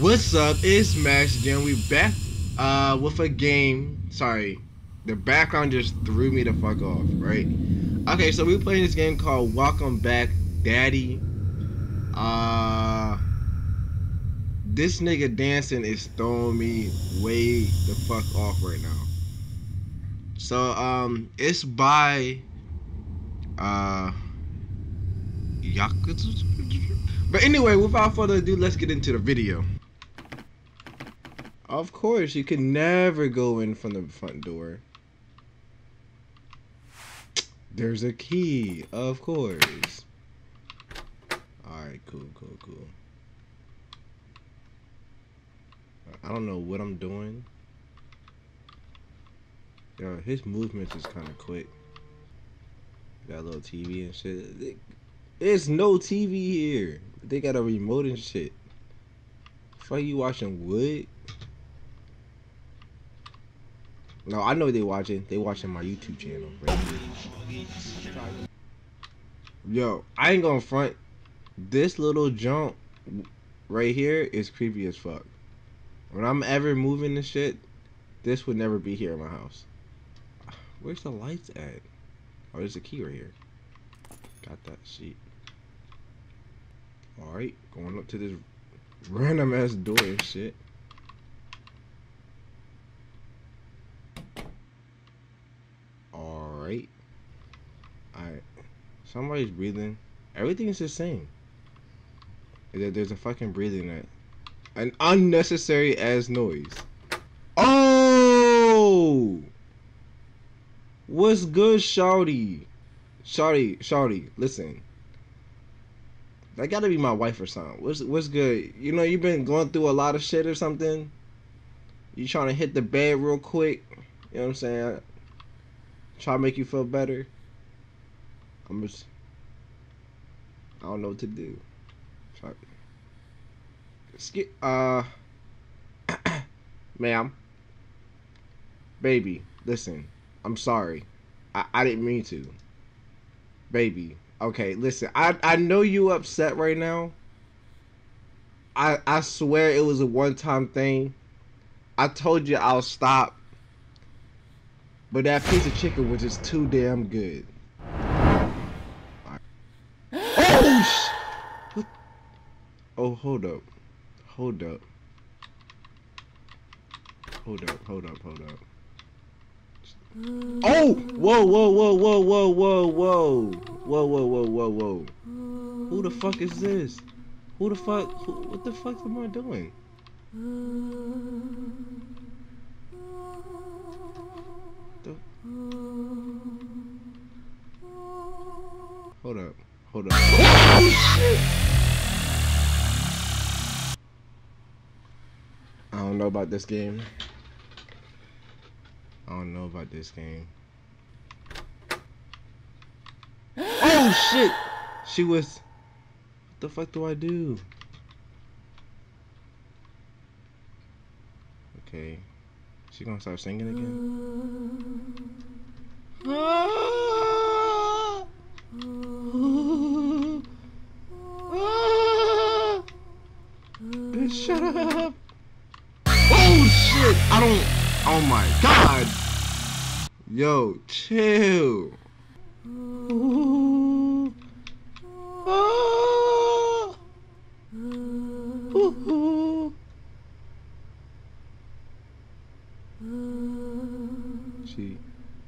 What's up? It's Maxjamm. We back uh with a game. Sorry, the background just threw me the fuck off. Right? Okay, so we playing this game called Welcome Back, Daddy. Uh, this nigga dancing is throwing me way the fuck off right now. So um, it's by uh Yakuza. But anyway, without further ado, let's get into the video. Of course, you can never go in from the front door. There's a key, of course. Alright, cool, cool, cool. I don't know what I'm doing. Yo, his movements is kind of quick. Got a little TV and shit. There's no TV here. They got a remote and shit. Fuck you watching Wood? No, I know they watching. They watching my YouTube channel. Right Yo, I ain't gonna front. This little jump right here is creepy as fuck. When I'm ever moving this shit, this would never be here in my house. Where's the lights at? Oh, there's a key right here. Got that sheet. Alright, going up to this random ass door and shit. Alright. Alright. Somebody's breathing. Everything's the same. There's a fucking breathing that. An unnecessary ass noise. Oh! What's good, Shawty? Shawty, Shawty, listen. That gotta be my wife or something. What's what's good? You know, you've been going through a lot of shit or something. You trying to hit the bed real quick. You know what I'm saying? Try to make you feel better. I'm just I don't know what to do. Try Skip uh ma'am. Baby, listen. I'm sorry. I, I didn't mean to. Baby, okay, listen. I I know you upset right now. I I swear it was a one time thing. I told you I'll stop. But that piece of chicken was just too damn good. Oh, sh- oh, hold up. Hold up. Hold up, hold up, hold up. Oh! Whoa, whoa, whoa, whoa, whoa, whoa, whoa. Whoa, whoa, whoa, whoa, whoa. Who the fuck is this? Who the fuck? Who, what the fuck am I doing? Hold up. Hold up. I don't know about this game. I don't know about this game. Oh shit! She was. What the fuck do I do? Okay. She gonna start singing again? Ah! Shut up! Oh shit! I don't. Oh my god! Yo, chill. Ooh. She.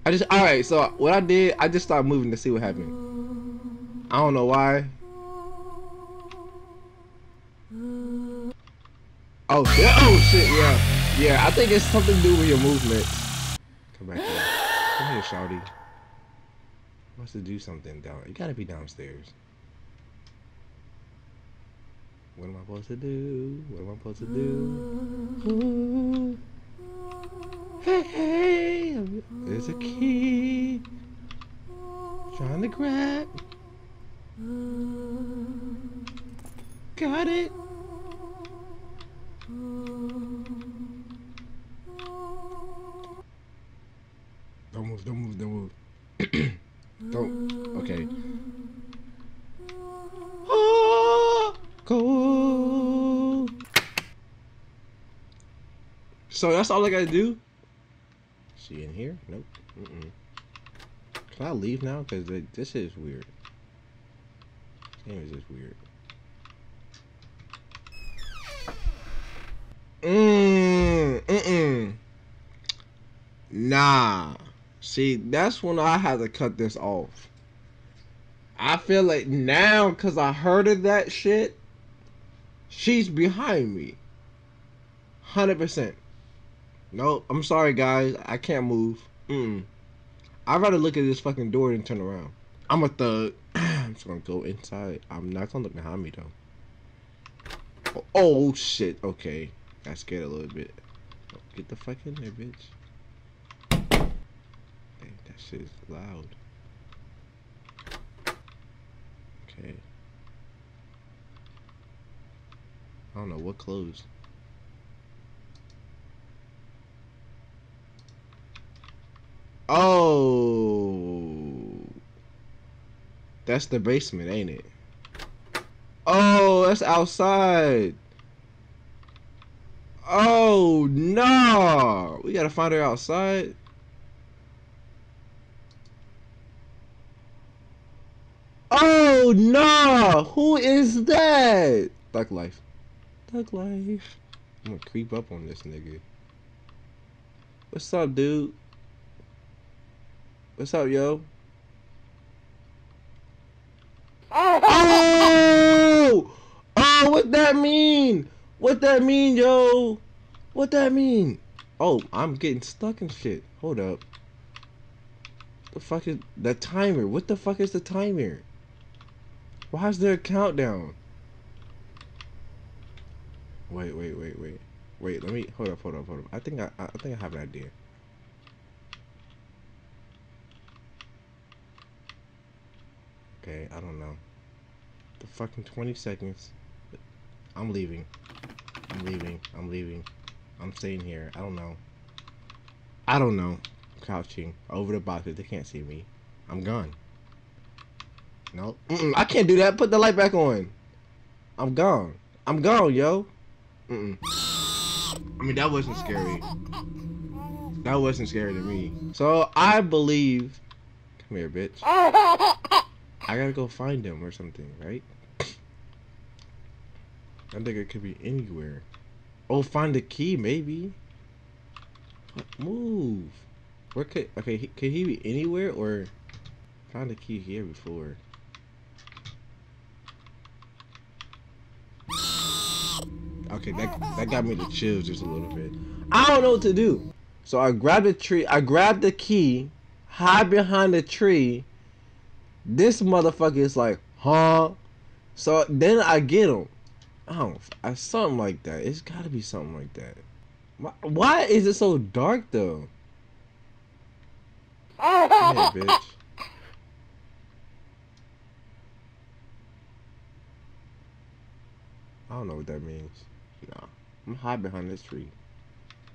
I just. Alright, so what I did, I just started moving to see what happened. I don't know why. Oh shit! Oh shit! Yeah, yeah. I think it's something to do with your movements. Come back here. Come here, Shawty. Wants to do something down. You gotta be downstairs. What am I supposed to do? What am I supposed to do? Ooh. Hey, hey! There's a key. Trying to grab. Got it. Don't move, don't move, don't move. don't. Okay. Ah, go. So that's all I gotta do. She in here? Nope. Mm-mm. Can I leave now? Cause this is weird. This game is just weird. Mm, mm-mm. Nah. See, that's when I had to cut this off. I feel like now, because I heard of that shit, she's behind me. 100%. Nope, I'm sorry, guys. I can't move. Mm. I'd rather look at this fucking door than turn around. I'm a thug. I'm just gonna go inside. I'm not gonna look behind me, though. Oh, oh shit. Okay. Got scared a little bit. Get the fuck in there, bitch. Dang, that shit is loud. Okay. I don't know what closed. Oh. That's the basement, ain't it? Oh, that's outside. Oh, no. We gotta find her outside. Oh, no. Who is that? Thug life. Thug life. I'm gonna creep up on this nigga. What's up, dude? What's up, yo? Oh! Oh, what that mean? What that mean, yo? What that mean? Oh, I'm getting stuck in shit. Hold up. The fuck is the timer? What the fuck is the timer? Why is there a countdown? Wait, wait, wait, wait. Wait, let me hold up, hold up, hold up. I think I I think I have an idea. Okay, I don't know. The fucking 20 seconds. I'm leaving. I'm leaving. I'm leaving. I'm staying here. I don't know. I don't know. Crouching over the boxes. They can't see me. I'm gone. No. Mm -mm, I can't do that. Put the light back on. I'm gone. I'm gone, yo. Mm I mean, that wasn't scary. That wasn't scary to me. So, I believe... Come here, bitch. I gotta go find him or something, right? I think it could be anywhere. Oh, find the key, maybe. Move. Where could okay? He, could he be anywhere or find the key here before? Okay, that that got me the chills just a little bit. I don't know what to do. So I grabbed the tree. I grabbed the key, hide behind the tree. This motherfucker is like, huh? So then I get him. I don't. something like that. It's got to be something like that. Why, why is it so dark though? Hey, bitch. I don't know what that means. Nah, I'm hiding behind this tree.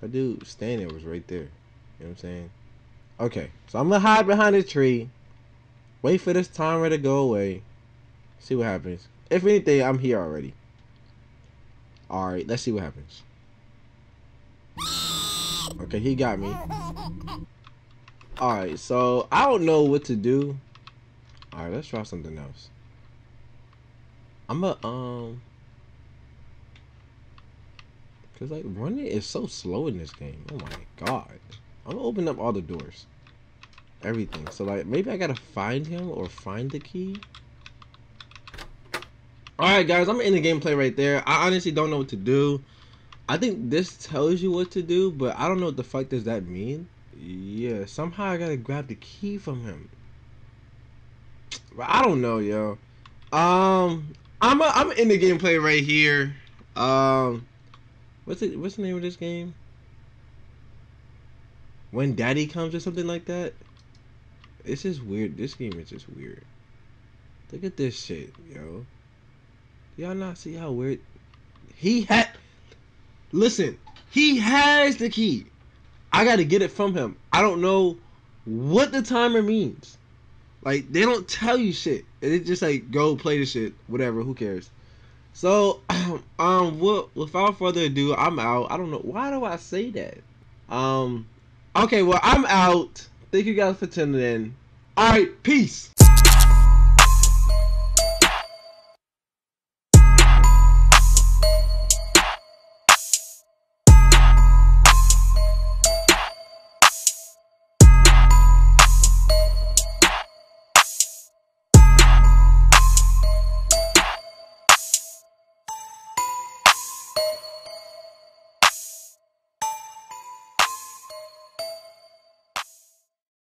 That dude standing was right there. You know what I'm saying? Okay, so I'm gonna hide behind the tree. Wait for this timer to go away. See what happens. If anything, I'm here already. Alright, let's see what happens. Okay, he got me. Alright, so I don't know what to do. Alright, let's try something else. I'm a um Cause like running is so slow in this game. Oh my god. I'm gonna open up all the doors. Everything. So like maybe I gotta find him or find the key. Alright guys, I'm in the gameplay right there. I honestly don't know what to do. I think this tells you what to do, but I don't know what the fuck does that mean. Yeah, somehow I gotta grab the key from him. I don't know, yo. Um, I'm a, I'm in the gameplay right here. Um, what's it? What's the name of this game? When Daddy comes or something like that. It's is weird. This game is just weird. Look at this shit, yo. Y'all not see how weird he had listen, he has the key. I gotta get it from him. I don't know what the timer means. Like they don't tell you shit. It's just like go play the shit, whatever, who cares. So, um, without further ado, I'm out. I don't know why do I say that. Um, okay, well, I'm out. Thank you guys for tuning in. All right, peace.